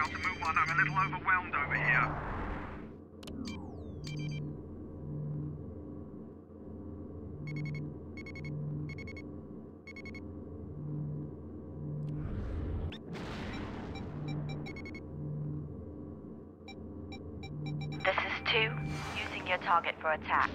out to move on. I'm a little overwhelmed over here. This is 2, using your target for attack.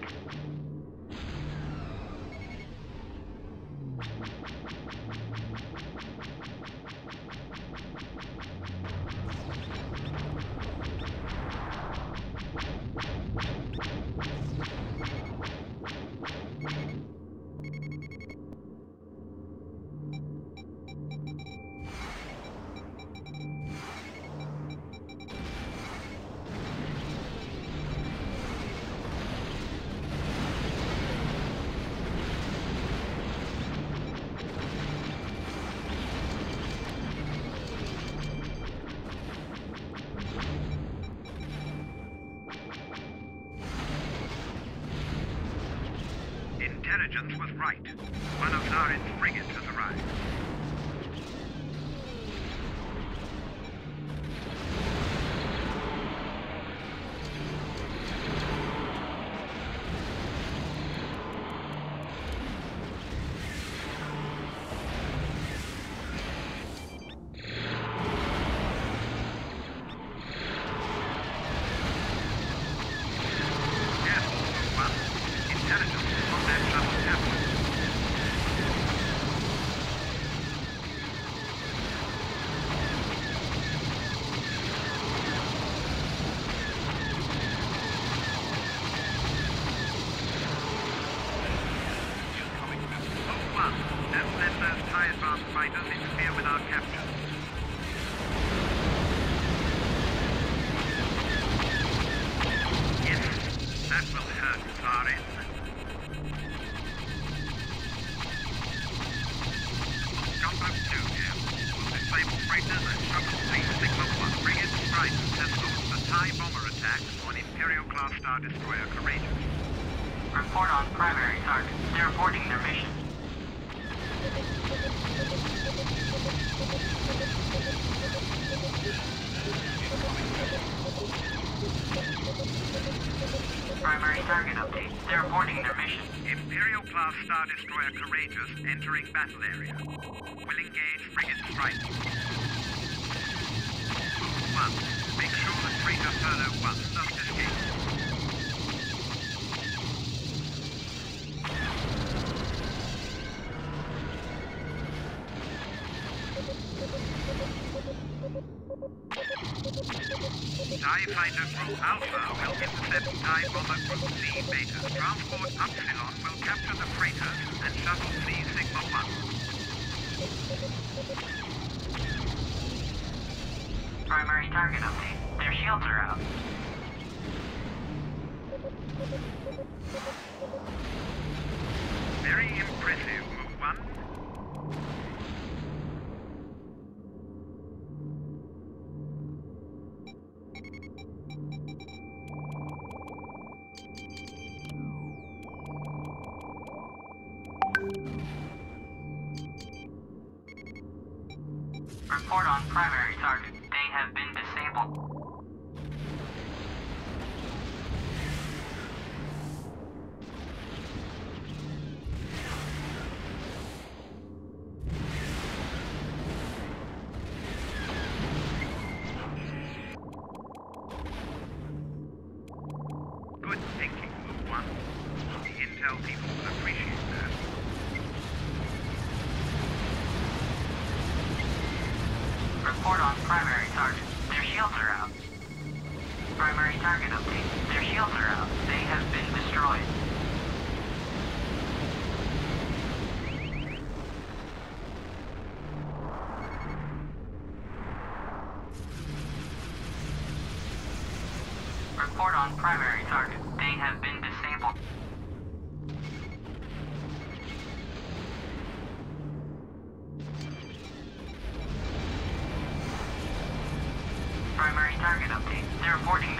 Right. One of Zaarin's frigates has arrived. Careful, one. Intelligence is on that shuttle tablet. Oh, one. Don't let those TIE advanced fighters interfere with our capture. Yes, that will hurt, Zaarin. Jumbo 2 here. Will disable freighters and shuttle C Sigma 1. Frigate Trident has launched a TIE bomber attack on Imperial-class Star Destroyer Courageous. Report on primary target. They're aborting their mission. Primary target update. They're aborting their mission. Imperial-class Star Destroyer Courageous entering battle area. Will engage frigate strike. One. Make sure that freighter Furlough 1 doesn't escape. Fighter Group Alpha will intercept TIE Bomber Group C Beta. Transport Upsilon will capture the freighters and shuttle C Sigma 1. Primary target update. Their shields are out. Very impressive, Mu-1. Report on primary target. They have been disabled. Good thinking, Mu-1. The intel people appreciate that. Report on primary target. Their shields are out. Primary target update. Their shields are out. They have been destroyed. Report on primary target. they're 14.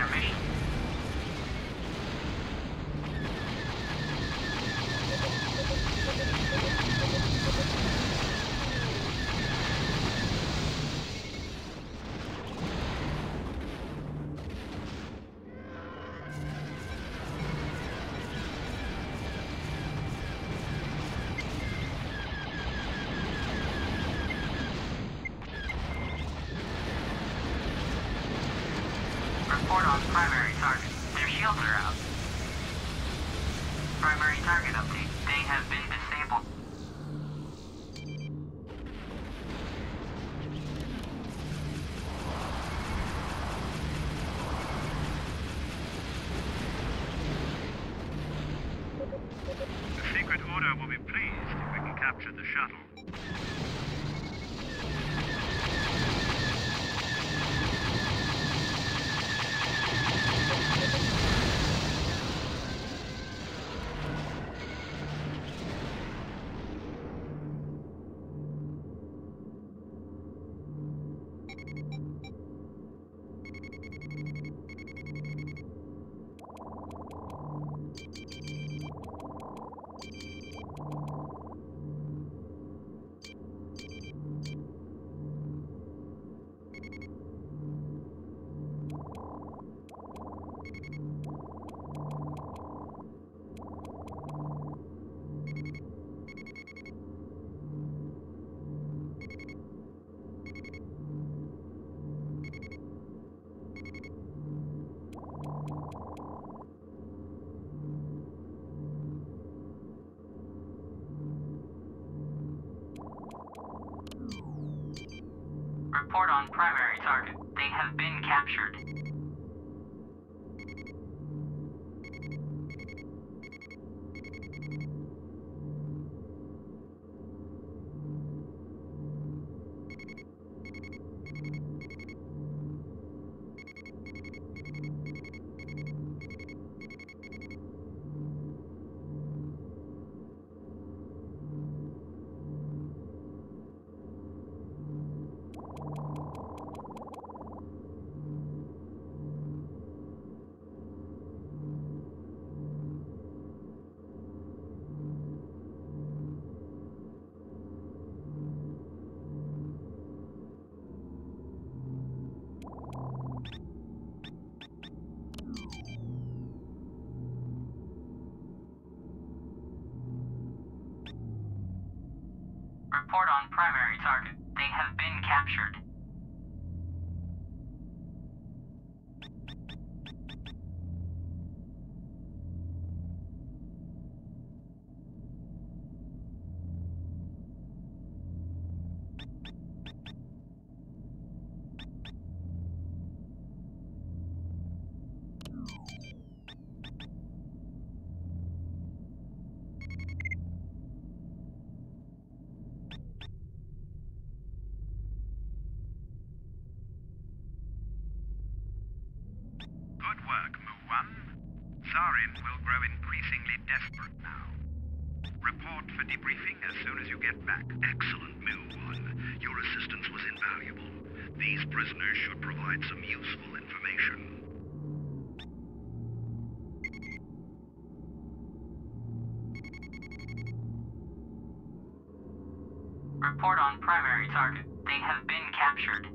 Primary target update. They have been disabled. The Secret Order will be pleased if we can capture the shuttle. Report on primary target. They have been captured. Report on primary target. They have been captured. Good work, Mu-1. Zaarin will grow increasingly desperate now. Report for debriefing as soon as you get back. Excellent, Mu-1. Your assistance was invaluable. These prisoners should provide some useful information. Report on primary target. They have been captured.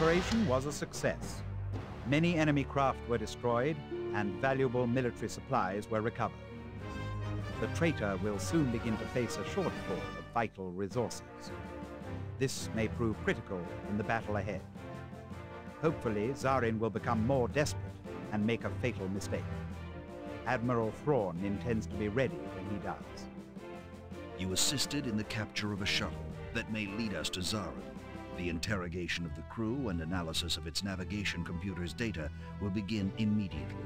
Operation was a success. Many enemy craft were destroyed and valuable military supplies were recovered. The traitor will soon begin to face a shortfall of vital resources. This may prove critical in the battle ahead. Hopefully, Zaarin will become more desperate and make a fatal mistake. Admiral Thrawn intends to be ready when he does. You assisted in the capture of a shuttle that may lead us to Zaarin. The interrogation of the crew and analysis of its navigation computer's data will begin immediately.